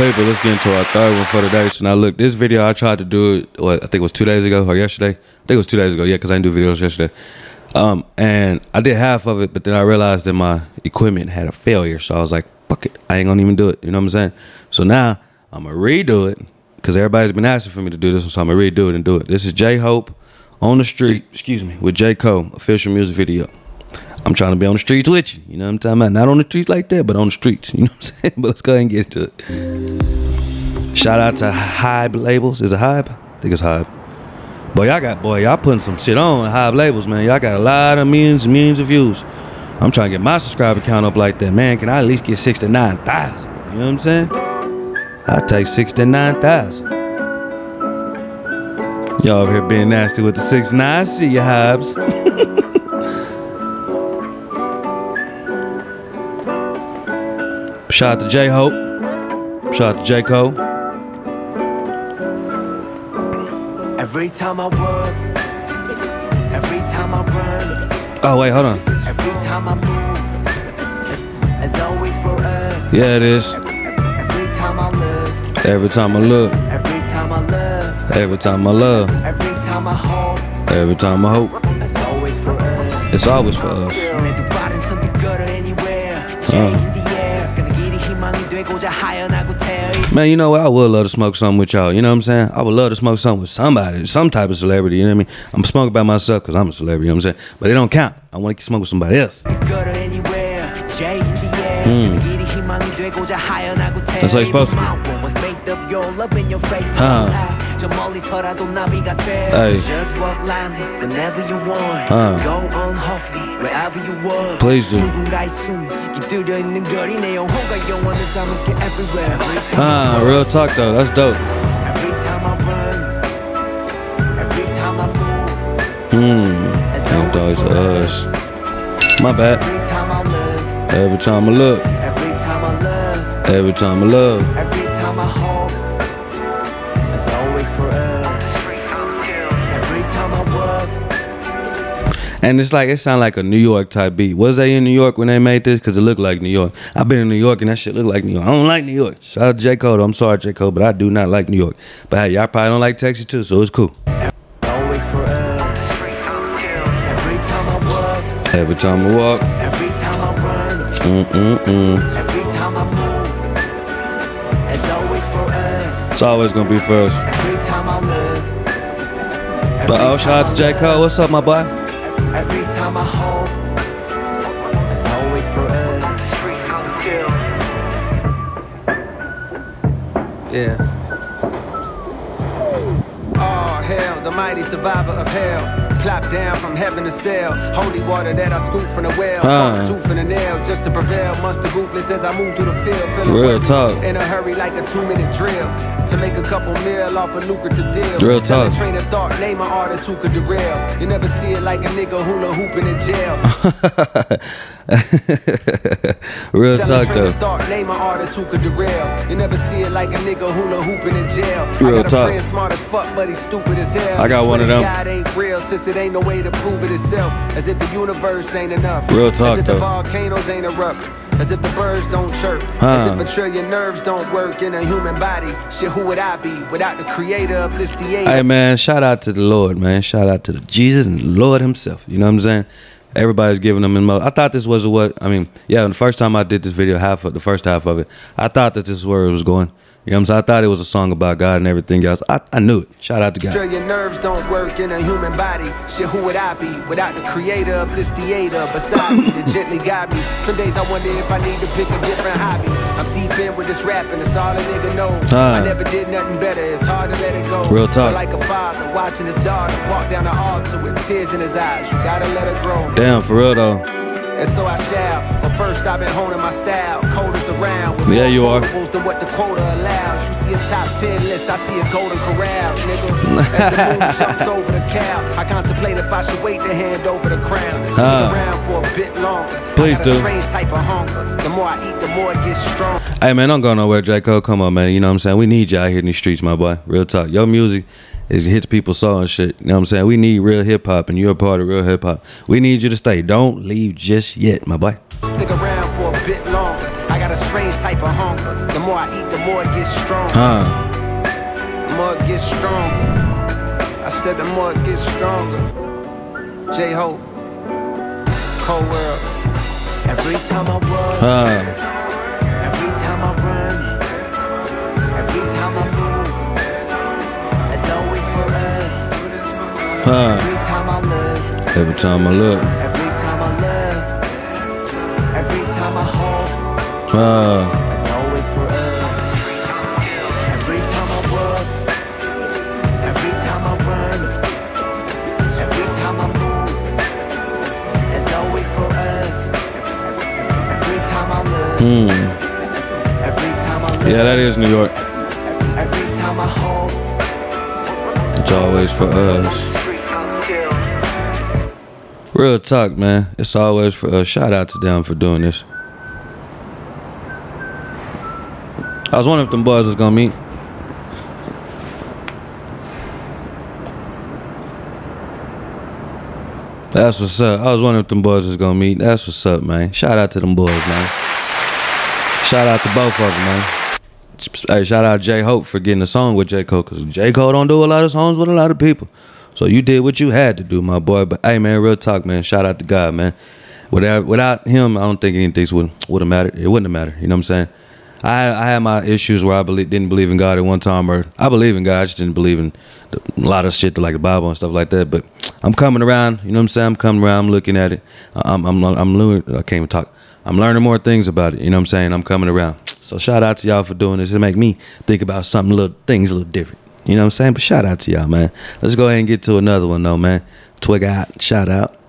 paper. Let's get into our third one for today. So now look, this video I tried to do it. What I think it was two days ago or yesterday. I think it was two days ago. Yeah, because I didn't do videos yesterday. Um, and I did half of it, but then I realized that my equipment had a failure. So I was like, fuck it, I ain't gonna even do it. You know what I'm saying? So now I'm gonna redo it because everybody's been asking for me to do this, one. so I'm gonna redo it and do it. This is J Hope on the street. Excuse me, with J Cole official music video. I'm trying to be on the streets with you. You know what I'm talking about? Not on the streets like that, but on the streets. You know what I'm saying? But let's go ahead and get into it. Shout out to Hybe Labels. Is it Hybe? I think it's Hybe. Boy, y'all got boy, y'all putting some shit on Hybe Labels, man. Y'all got a lot of millions and millions of views. I'm trying to get my subscriber count up like that, man. Can I at least get 69,000? You know what I'm saying? I take 69,000. Y'all over here being nasty with the 69. See you, Hybes. Shout out to J Hope. Shout out to J Cole. Every time I work, every time I run, Oh wait, hold on. every time I move, as always for us. Yeah, it is. Every time I look, Every time I look, every time I love, every time I love, every time I hope, every time I hope. as always for us. It's always for us. 내 Man, you know what? I would love to smoke something with y'all. You know what I'm saying? I would love to smoke something with somebody, some type of celebrity. You know what I mean? I'm smoking by myself because I'm a celebrity. You know what I'm saying? But it don't count. I want to smoke with somebody else. Mm. That's how you're supposed to. Huh. 저 멀리서라도 나비가 돼. Hey. Just walk lightly whenever you want. Huh. Go on hopefully wherever you want. Please do. 누군가의 숨이 깃들여 있는 거리 내 영혼과 영원을 담을게 everywhere. Every time Ah, real talk though. That's dope. Every time I run, every time I move, Hmm. as Ain't always always us. for us. My bad. Every time I look, Every time I look, every time I love, every time I love. every time I hope, as always for us. Every time I work, And it's like it sound like a New York type beat. Was they in New York when they made this? Cause it looked like New York. I've been in New York and that shit look like New York. I don't like New York. Shout out to J Cole. though. I'm sorry, J Cole, but I do not like New York. But hey, y'all probably don't like Texas too, so it's cool. always for us. Every time I work, Every time I walk, every time I run, mm mm mm. every time I move, as always for us. It's always gonna be for us. But oh, shout out to J Cole. What's up, my boy? Every time I hope, it's always for us. Yeah. Oh, hell, the mighty survivor of hell. Plop down from heaven to sail. Holy water that I scoop from the well. Fought tooth and a nail just to prevail. Muster ruthless as I move through the field. Feeling Real talk. In a hurry like a two minute drill. To make a couple mil off a lucrative deal. Real talk. train of thought, name an artist who could derail. You never see it like a nigga hula hooping in jail. Real talk though. thought, name an artist who could derail. You never see it like a nigga hula hooping in jail. Real I got talk. smart as fuck, but he's stupid as hell. I got one of them. God ain't real, since it ain't no way to prove it itself. As if the universe ain't enough. Real talk, As if the though. volcanoes ain't erupt. As if the birds don't chirp. Huh. As if a trillion nerves don't work in a human body. Shit, who would I be without the creator of this theater? Hey man, shout out to the Lord, man. Shout out to the Jesus and the Lord Himself. You know what I'm saying? Everybody's giving them in mo- I thought this was what I mean. Yeah, the first time I did this video, half of the first half of it, I thought that this is where it was going. You know what I'm saying? I thought it was a song about God and everything else. I, I knew it. Shout out to God. Trillion nerves don't work in a human body. Shit, who would I be without the creator of this theater beside me to gently guide me? Some days I wonder if I need to pick a different hobby. I'm this rap and it's all a nigga know. I never did nothing better. It's hard to let it go. Real talk. But like a father watching his daughter walk down the altar with tears in his eyes. You gotta let her grow. Damn, for real though. And so I shall. But first I've been honing my style. Coders around. With Yeah, you are. Than what the quota allows. You see a top 10 list, I see a golden corral, nigga. As the moon jumps over the cow, I contemplate if I should wait to hand over the crown. And stick Ah. around for a bit longer. Please I got a do. strange type of hunger. The more I eat, the more it gets strong. Hey man, don't go nowhere. Cole. Come on, man. You know what I'm saying? We need you out here in these streets, my boy. Real talk. Your music is hits people's soul and shit. You know what I'm saying? We need real hip hop and you're a part of real hip hop. We need you to stay. Don't leave just yet, my boy. Stick around for a bit longer. I got a strange type of hunger. The more I eat, the more it gets stronger. Huh. The more it gets stronger. I said the more it gets stronger. J Hope, Cole World. Every time I run, Huh. Time Every time I look. every time I love, every time I hope, it's always for us. Every time I walk, every time I run, every time I move, it's always for us. Every time I Hmm. every time I Yeah, that is New York. every time I hope, It's always for us. Real talk, man. It's always for us. Shout out to them for doing this. I was wondering if them boys was gonna meet. That's what's up. I was wondering if them boys was gonna meet. That's what's up, man. Shout out to them boys, man. Shout out to both of them, man. Hey, shout out J Hope for getting a song with J Cole, cause J Cole don't do a lot of songs with a lot of people. So you did what you had to do, my boy. But hey, man, real talk, man. Shout out to God, man. Without without him, I don't think anything would would have mattered. It wouldn't have mattered. You know what I'm saying? I I had my issues where I believe, didn't believe in God at one time, or I believe in God, I just didn't believe in the, a lot of shit like the Bible and stuff like that. But I'm coming around. You know what I'm saying? I'm coming around. I'm looking at it. I'm I'm I'm learning. I can't even talk. I'm learning more things about it. You know what I'm saying? I'm coming around. So shout out to y'all for doing this. It make me think about something little things a little different. You know what I'm saying? But shout out to y'all, man. Let's go ahead and get to another one though, man. Twig out. Shout out.